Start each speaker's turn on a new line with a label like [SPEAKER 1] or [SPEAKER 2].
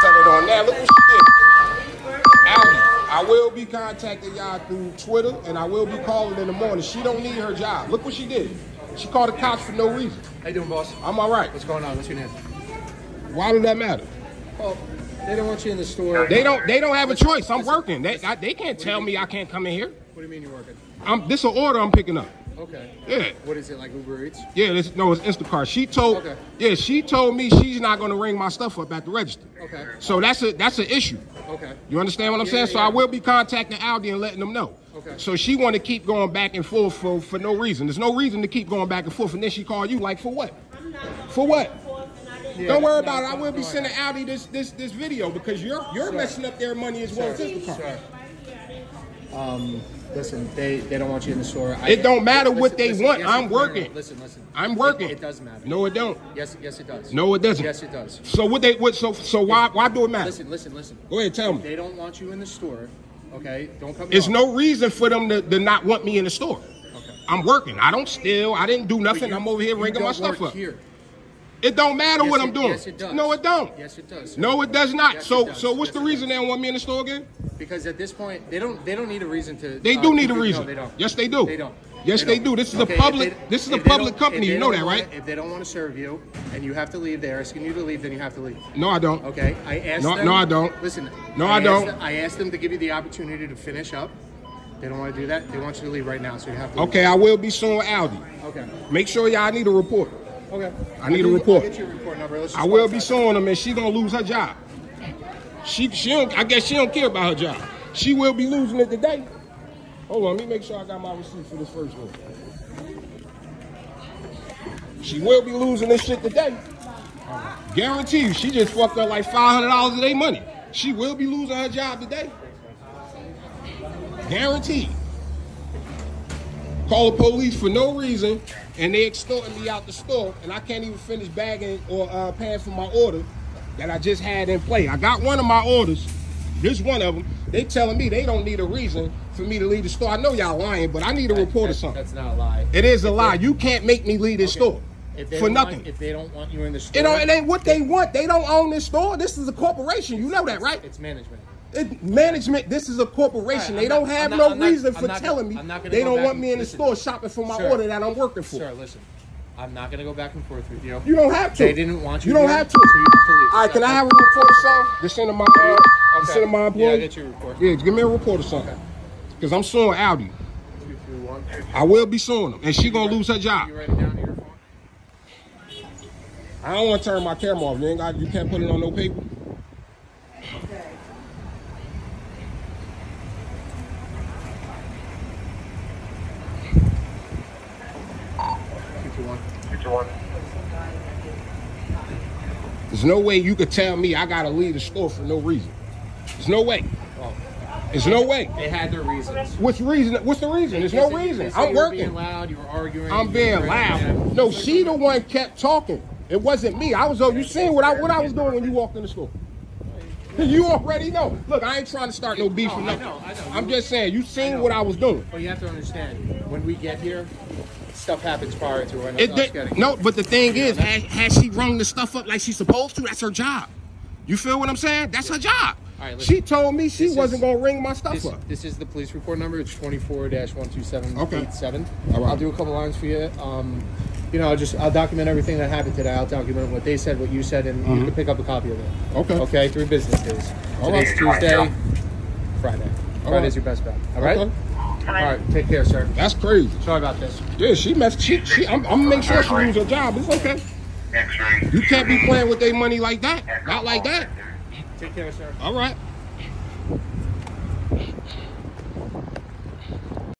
[SPEAKER 1] cut it on. Look what she I will be contacting y'all through Twitter and I will be calling in the morning. She don't need her job. Look what she did. She called the cops for no reason.
[SPEAKER 2] How you doing, boss?
[SPEAKER 1] I'm all right.
[SPEAKER 2] What's going on? What's your name?
[SPEAKER 1] Why does that matter?
[SPEAKER 2] Well, they don't want you in the store.
[SPEAKER 1] They don't. They don't have a choice. I'm working. They, I, they can't tell me I can't come in here.
[SPEAKER 2] What do you mean you're working?
[SPEAKER 1] I'm. This an order I'm picking up.
[SPEAKER 2] Okay.
[SPEAKER 1] Yeah.
[SPEAKER 2] What is it like Uber Eats?
[SPEAKER 1] Yeah. This, no, it's Instacart. She told.
[SPEAKER 2] Okay.
[SPEAKER 1] Yeah. She told me she's not going to ring my stuff up at the register.
[SPEAKER 2] Okay.
[SPEAKER 1] So that's a that's an issue.
[SPEAKER 2] Okay.
[SPEAKER 1] You understand what I'm
[SPEAKER 2] Yeah,
[SPEAKER 1] saying?
[SPEAKER 2] yeah,
[SPEAKER 1] So
[SPEAKER 2] yeah.
[SPEAKER 1] I will be contacting Aldi and letting them know.
[SPEAKER 2] Okay.
[SPEAKER 1] So she want to keep going back and forth for, for no reason. There's no reason to keep going back and forth. And then she called you like for what? For what?
[SPEAKER 2] Yeah,
[SPEAKER 1] Don't worry about it. I will be sending. Aldi this this this video because you're you're messing up their money as well as Instacart.
[SPEAKER 2] sir. Um, listen, they, they don't want you in the store. I-
[SPEAKER 1] It don't matter what they
[SPEAKER 2] listen,
[SPEAKER 1] want.
[SPEAKER 2] yes,
[SPEAKER 1] I'm
[SPEAKER 2] no, no, no,
[SPEAKER 1] working.
[SPEAKER 2] Listen, listen.
[SPEAKER 1] I'm working.
[SPEAKER 2] It, does matter.
[SPEAKER 1] No, it don't.
[SPEAKER 2] Yes, yes, it does.
[SPEAKER 1] No, it doesn't.
[SPEAKER 2] Yes, it does.
[SPEAKER 1] So what they what so so why why do it matter?
[SPEAKER 2] Listen, listen, listen.
[SPEAKER 1] Go ahead, tell me.
[SPEAKER 2] They don't want you in the store. Okay, don't come. me
[SPEAKER 1] There's no reason for them to, to not want me in the store.
[SPEAKER 2] Okay.
[SPEAKER 1] I'm working. I don't steal. I didn't do nothing. I'm over here ringing my stuff up.
[SPEAKER 2] Here.
[SPEAKER 1] It don't matter
[SPEAKER 2] Yes,
[SPEAKER 1] what I'm doing.
[SPEAKER 2] Yes, it does.
[SPEAKER 1] No, it don't.
[SPEAKER 2] Yes, it does.
[SPEAKER 1] No, it does not.
[SPEAKER 2] Yes,
[SPEAKER 1] so
[SPEAKER 2] does.
[SPEAKER 1] so what's the reason they don't want me in the store again?
[SPEAKER 2] Because at this point, they don't they don't need a reason to.
[SPEAKER 1] They
[SPEAKER 2] uh,
[SPEAKER 1] do need a reason.
[SPEAKER 2] No, they don't.
[SPEAKER 1] Yes, they do.
[SPEAKER 2] They don't.
[SPEAKER 1] Yes, they
[SPEAKER 2] don't.
[SPEAKER 1] do. This is a
[SPEAKER 2] Okay, if
[SPEAKER 1] public-
[SPEAKER 2] they-
[SPEAKER 1] this is a public company. You know that,
[SPEAKER 2] wanna-
[SPEAKER 1] right?
[SPEAKER 2] If they don't want to serve you and you have to leave, they're asking you to leave, then you have to leave.
[SPEAKER 1] No, I don't.
[SPEAKER 2] Okay, I asked
[SPEAKER 1] No-
[SPEAKER 2] them.
[SPEAKER 1] no, I don't.
[SPEAKER 2] Listen.
[SPEAKER 1] No, I
[SPEAKER 2] asked
[SPEAKER 1] don't.
[SPEAKER 2] them- I asked them to give you the opportunity to finish up. They don't want to do that. They want you to leave right now, so you have to.
[SPEAKER 1] Okay, I will be suing Aldi.
[SPEAKER 2] Okay.
[SPEAKER 1] Make sure y'all need a report.
[SPEAKER 2] Okay.
[SPEAKER 1] I need a report.
[SPEAKER 2] I'll get your report number. Let's
[SPEAKER 1] I will be suing them, and she's gonna lose her job. She she don't. I guess she don't care about her job. She will be losing it today. Hold on, let me make sure I got my receipt for this first one. She will be losing this shit today. Guarantee you, she just fucked up like five hundred dollars of their money. She will be losing her job today. Guaranteed. Call the police for no reason, and they extorting me out the store, and I can't even finish bagging or uh, paying for my order that I just had in play. I got one of my orders. This one of them. They telling me they don't need a reason for me to leave the store. I know y'all lying, but I need a report or something.
[SPEAKER 2] That's not a lie.
[SPEAKER 1] It is a
[SPEAKER 2] If
[SPEAKER 1] lie.
[SPEAKER 2] they-
[SPEAKER 1] You can't make me leave this
[SPEAKER 2] okay.
[SPEAKER 1] store
[SPEAKER 2] If they
[SPEAKER 1] for
[SPEAKER 2] don't
[SPEAKER 1] nothing.
[SPEAKER 2] If they don't want you in the store,
[SPEAKER 1] It, it ain't what they want. They don't own this store. This is a corporation. You know that, right?
[SPEAKER 2] It's management.
[SPEAKER 1] It, management. This is a corporation.
[SPEAKER 2] All
[SPEAKER 1] they
[SPEAKER 2] right,
[SPEAKER 1] don't
[SPEAKER 2] not-
[SPEAKER 1] have
[SPEAKER 2] I'm
[SPEAKER 1] no
[SPEAKER 2] not- I'm not-
[SPEAKER 1] reason
[SPEAKER 2] I'm
[SPEAKER 1] for
[SPEAKER 2] not
[SPEAKER 1] telling me
[SPEAKER 2] I'm
[SPEAKER 1] they don't want me in the
[SPEAKER 2] listen.
[SPEAKER 1] store shopping for my
[SPEAKER 2] Sir.
[SPEAKER 1] order that I'm working for.
[SPEAKER 2] Sir, listen. I'm not going to go back and forth with you.
[SPEAKER 1] You don't have to.
[SPEAKER 2] They didn't want you
[SPEAKER 1] You don't have to.
[SPEAKER 2] so you have to leave.
[SPEAKER 1] All right, can I have a report or something? Just send my, uh,
[SPEAKER 2] Okay.
[SPEAKER 1] send to my employee.
[SPEAKER 2] Yeah, get your report.
[SPEAKER 1] Yeah, give me a report or something. Because I'm suing Aldi.
[SPEAKER 2] Two, three, one.
[SPEAKER 1] I will be suing them, and she gonna lose her job.
[SPEAKER 2] You write it down to your phone?
[SPEAKER 1] I don't want to turn my camera off. You ain't got. You can't put it on no paper.
[SPEAKER 2] One.
[SPEAKER 1] There's no way you could tell me I gotta leave the store for no reason. There's no way.
[SPEAKER 2] Well,
[SPEAKER 1] There's no way.
[SPEAKER 2] they had their reasons.
[SPEAKER 1] What's reason? What's the reason? There's no reason.
[SPEAKER 2] they said
[SPEAKER 1] I'm
[SPEAKER 2] you were Being
[SPEAKER 1] working.
[SPEAKER 2] loud. You were arguing.
[SPEAKER 1] I'm being loud. No, she the one kept talking. It wasn't me. I was. Oh, you seen what I what I was doing when you walked in the store? You already know. Look, I ain't trying to start no beef
[SPEAKER 2] No,
[SPEAKER 1] or
[SPEAKER 2] I know, I know.
[SPEAKER 1] I'm just saying, you seen what I was doing.
[SPEAKER 2] But you have to understand, when we get here, stuff happens prior to when
[SPEAKER 1] It
[SPEAKER 2] getting
[SPEAKER 1] no, but the thing
[SPEAKER 2] You
[SPEAKER 1] is,
[SPEAKER 2] that?
[SPEAKER 1] has, has she rung the stuff up like she's supposed to? That's her job. You feel what I'm saying? That's her job.
[SPEAKER 2] All right, listen.
[SPEAKER 1] she told me she wasn't
[SPEAKER 2] is-
[SPEAKER 1] gonna ring my stuff
[SPEAKER 2] This,
[SPEAKER 1] up.
[SPEAKER 2] this is the police report number. It's 24-12787.
[SPEAKER 1] Okay. All right.
[SPEAKER 2] I'll do a couple lines for you. Um, you know, I'll just I'll document everything that happened today. I'll document what they said, what you said, and you can pick up a copy of it.
[SPEAKER 1] Mm-hmm. Okay.
[SPEAKER 2] Okay. Three business days.
[SPEAKER 1] All
[SPEAKER 2] Today's
[SPEAKER 1] right.
[SPEAKER 2] Tuesday. Friday.
[SPEAKER 1] All
[SPEAKER 2] Friday's
[SPEAKER 1] right.
[SPEAKER 2] your best bet. All right.
[SPEAKER 1] Okay.
[SPEAKER 2] All right. Take care, sir.
[SPEAKER 1] That's crazy.
[SPEAKER 2] Sorry about this.
[SPEAKER 1] Yeah, she messed. She, she. I'm, I'm gonna make sure she lose her job. It's okay. You can't be playing with their money like that. Not like that.
[SPEAKER 2] Take care, sir.
[SPEAKER 1] All right.